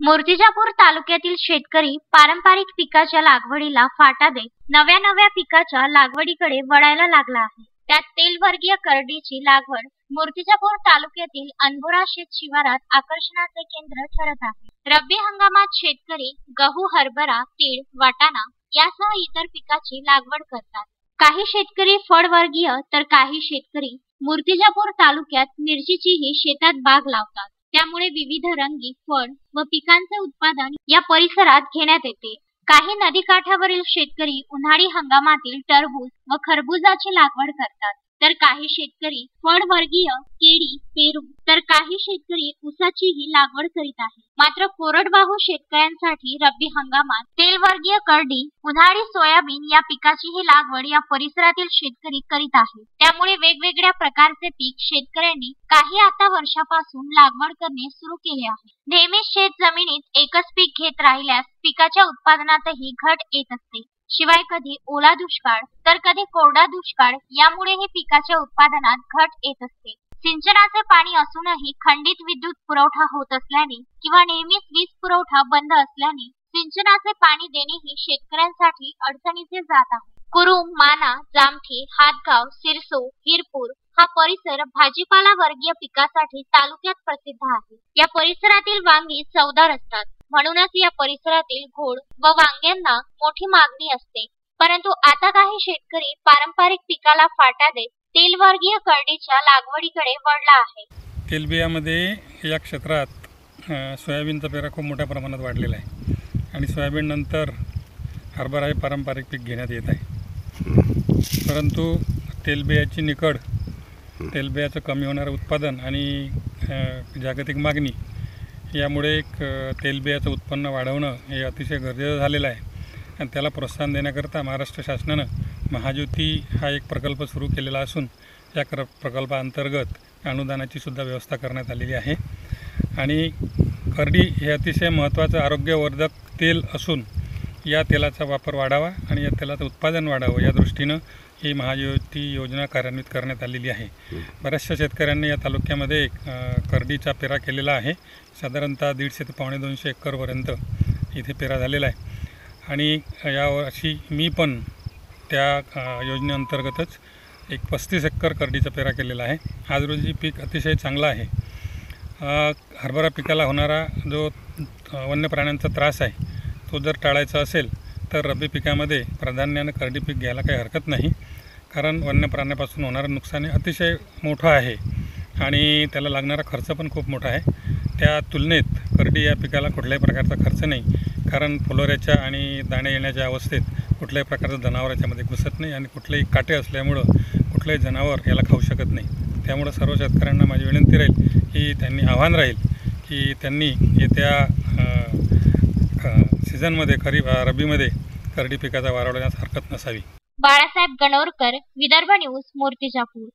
मूर्तिजापूर तालुक्यातील शेतकरी पारंपरिक पिकाच्या लागवडीला फाटा देत नव्या नव्या पिकाच्या लागवडीकडे वळायला लागला आहे. त्यात तेलवर्गीय करडीची लागवड मूर्तिजापूर तालुक्यातील अनबुरा शेत शिवारात आकर्षणाचे केंद्र ठरत आहे. रब्बी हंगामात शेतकरी गहू हरभरा तीळ वाटाणा यासह इतर पिकाची लागवड करतात. काही शेतकरी फळवर्गीय तर काही शेतकरी मूर्तिजापूर तालुक्यात मिरचीचीही शेतात बाग लावतात. त्यामुळे विविध रंगी फळ व पिकांचे उत्पादन या परिसरात घेण्यात येते. काही नदीकाठावरील शेतकरी उन्हाळी हंगामातील टरबूज व खरबुजाची लागवड करतात. तर काही शेतकरी फळवर्गीय केळी पेरू तर काही शेतकरी ऊसाचीही लागवड करीत आहे मात्र कोरडवाहू शेतकऱ्यांसाठी रब्बी हंगामात तेलवर्गीय करडी उन्हाळी सोयाबीन या पिकाचीही लागवड या परिसरातील शेतकरी करीत आहे त्यामुळे वेगवेगळ्या प्रकारचे पीक शेतकऱ्यांनी काही आता वर्षापासून लागवड करणे सुरू केले आहे. नेहमी शेत जमिनीत एकच पीक घेत राहिल्यास पिकाच्या उत्पादनातही घट येत असते. शिवाय कधी ओला दुष्काळ तर कधी कोरडा दुष्काळ यामुळे हे पिकाच्या उत्पादनात घट येत असते. सिंचनाचे पाणी असूनही खंडित विद्युत पुरवठा होत असल्याने किंवा नेहमीच वीज पुरवठा बंद असल्याने सिंचनाचे पाणी देणेही शेतकऱ्यांसाठी अडचणीचे जात आहे. कुरुम माना जामठी हातगाव सिरसो हिरपूर हा परिसर भाजीपाला वर्गीय पिकासाठी तालुक्यात प्रसिद्ध आहे. या परिसरातील वांगी चवदार असतात. म्हणूनच या परिसरातील घोड व वांग्यांना मोठी मागणी असते. परंतु आता काही शेतकरी पारंपरिक पिकाला फाटा देत तेलवर्गीय करडीच्या लागवडीकडे वळला आहे. तेलबियामध्ये या क्षेत्रात सोयाबीनचा पेरा खूप मोठ्या प्रमाणात वाढलेला आहे. आणि सोयाबीननंतर हरभरा हे पारंपरिक पीक घेण्यात येत आहे. परंतु तेलबियाची निकड तेलबियाचं कमी होणारं उत्पादन आणि जागतिक मागणी यामुळे एक तेलबियाचं उत्पन्न वाढवणं हे अतिशय गरजेचं झालेलं आहे. आणि त्याला प्रोत्साहन देण्याकरता महाराष्ट्र शासनानं महाज्योती हा एक प्रकल्प सुरू केलेला असून या क्र प्रकल्पाअंतर्गत अनुदानाची सुद्धा व्यवस्था करण्यात आलेली आहे. आणि करडी हे अतिशय महत्त्वाचं आरोग्यवर्धक तेल असून या तेलाचा वापर वाढावा आणि या तेलाचं उत्पादन वाढावं या दृष्टीनं ही महायुती योजना कार्यान्वित करण्यात आलेली आहे. बऱ्याचशा शेतकऱ्यांनी या तालुक्यामध्ये करडीचा पेरा केलेला आहे. साधारणतः दीडशे ते पावणे दोनशे एकरपर्यंत इथे पेरा झालेला आहे. आणि यावर्षी मी पण त्या योजनेअंतर्गतच एक पस्तीस एकर करडीचा पेरा केलेला आहे. आज रोजी पीक अतिशय चांगलं आहे. हरभरा पिकाला होणारा जो वन्य प्राण्यांचा त्रास आहे तो जर टाळायचा असेल तर रब्बी पिकामध्ये प्राधान्यानं करडी पीक घ्यायला काही हरकत नाही. कारण वन्य प्राण्यापासून होणारं नुकसान हे अतिशय मोठं आहे आणि त्याला लागणारा खर्च पण खूप मोठा आहे. त्या तुलनेत करडी या पिकाला कुठल्याही प्रकारचा खर्च नाही. कारण फुलोऱ्याच्या आणि दाणे येण्याच्या अवस्थेत कुठल्याही प्रकारचं जनावर याच्यामध्ये घुसत नाही आणि कुठलेही काटे असल्यामुळं कुठलंही जनावर याला खाऊ शकत नाही. त्यामुळं सर्व शेतकऱ्यांना माझी विनंती राहील की त्यांनी आव्हान राहील की त्यांनी येत्या सीझनमध्ये खरीप रब्बीमध्ये करडी पिकाचा वाढवण्यास हरकत नसावी. बाळासाहेब गणोरकर विदर्भ न्यूज मूर्तिजापूर.